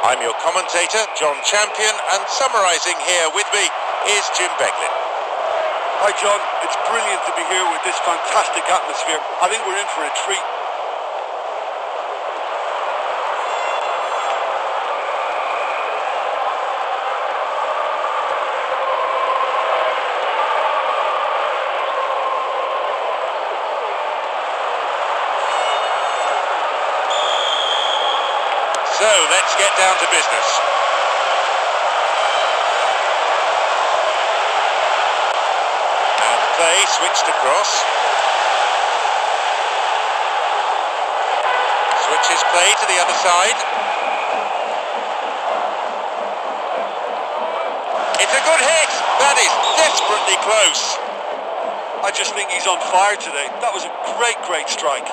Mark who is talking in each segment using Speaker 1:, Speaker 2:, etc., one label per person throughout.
Speaker 1: I'm your commentator, John Champion, and summarising here with me is Jim Beglin.
Speaker 2: Hi John, it's brilliant to be here with this fantastic atmosphere. I think we're in for a treat.
Speaker 1: So let's get down to business. And play switched across. Switches play to the other side. It's a good hit. That is desperately close.
Speaker 2: I just think he's on fire today. That was a great, great strike.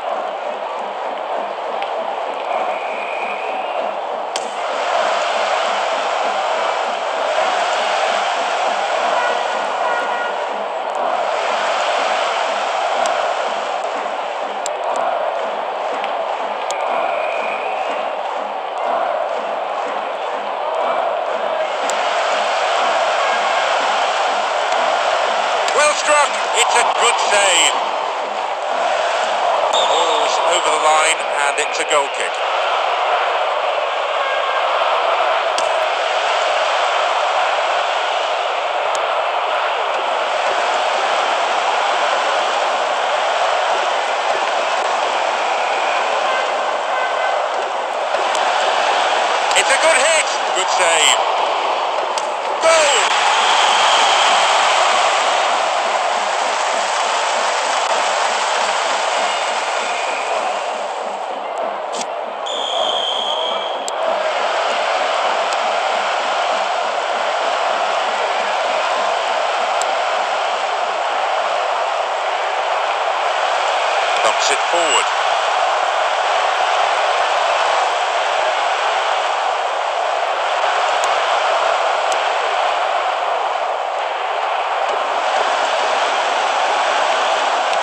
Speaker 1: Well. It's a good save. Ball's over the line and it's a goal kick. It's a good hit. Good save. Goal! Bumps it forward.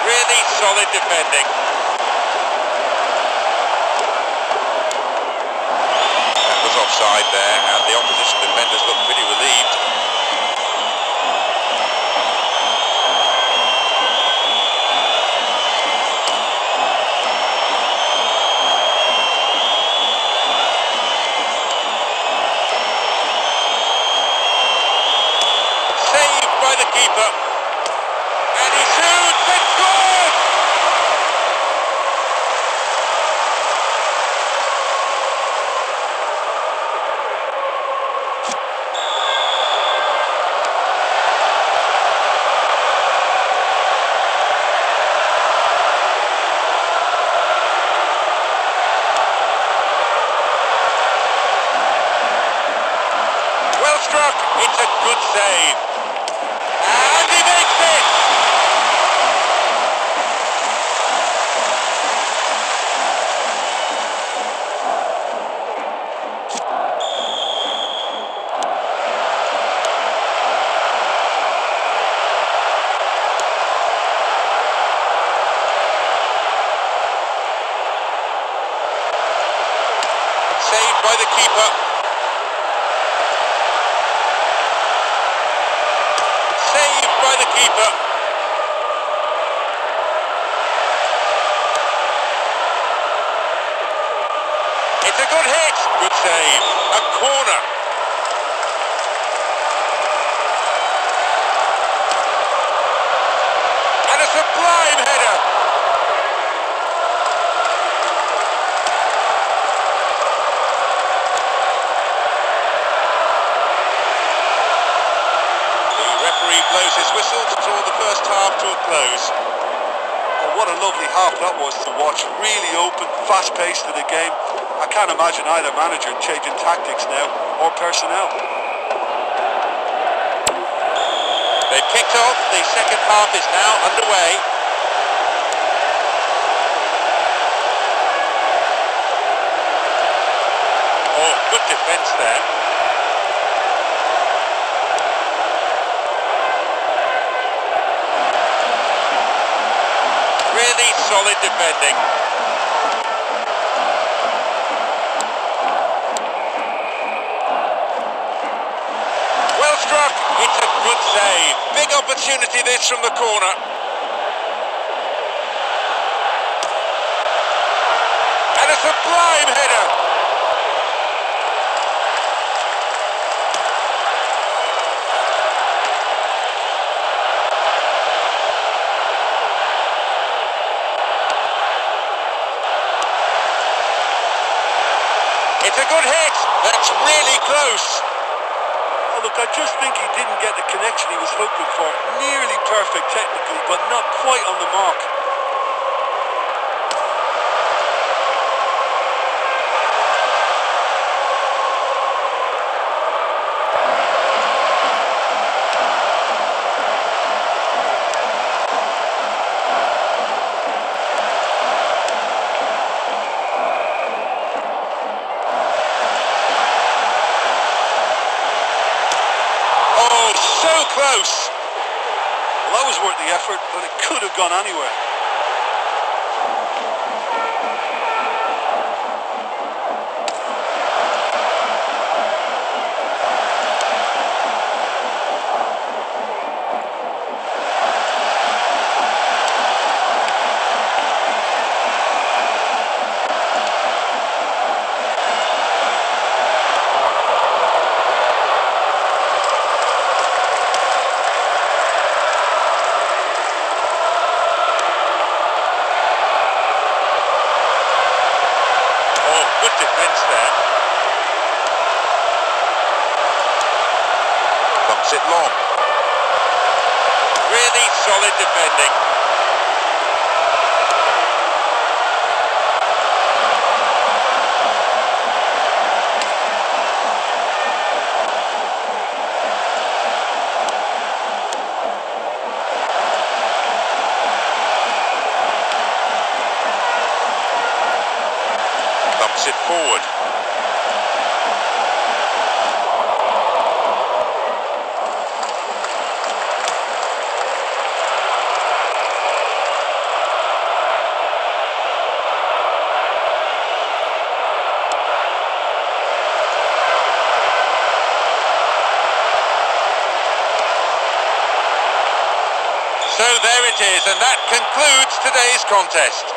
Speaker 1: Really solid defending. That was offside there, and the opposition defenders look pretty relieved. Saved by the keeper. And he shoots and scores! Well. It's a good save. And he makes it! Saved by the keeper. Saved by the keeper. It's a good hit. Good save. A corner. And a sublime header. The referee blows his whistle to draw the first half to a close.
Speaker 2: Oh, what a lovely half that was to watch. Really open, fast-paced to the game. I can't imagine either manager changing tactics now or personnel.
Speaker 1: They've kicked off. The second half is now underway. Oh, good defence there. solid defending. Well struck. It's a good save. Big opportunity this from the corner. That's really close.
Speaker 2: Oh, look, I just think he didn't get the connection he was hoping for. Nearly perfect technically, but not quite on the mark.
Speaker 1: Close.
Speaker 2: Well, that was worth the effort, but it could have gone anywhere.
Speaker 1: Oh, good defence there. Bumps it long. Really solid defending. It forward. So there it is, and that concludes today's contest.